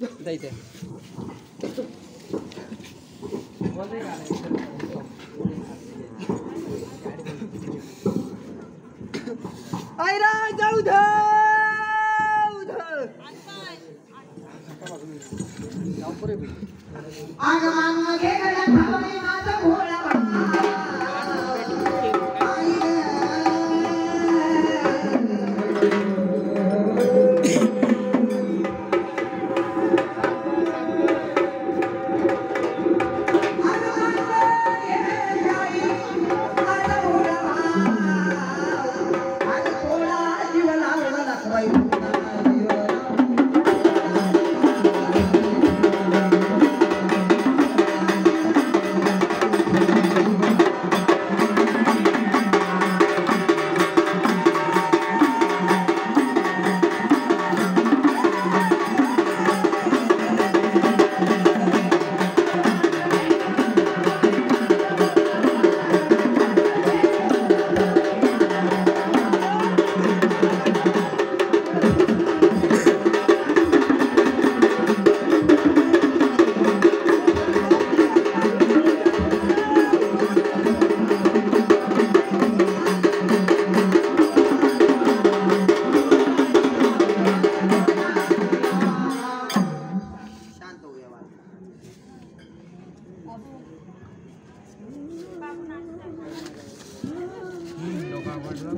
They आइरा जाऊ उधर आगमन Vamos lá.